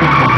Thank you.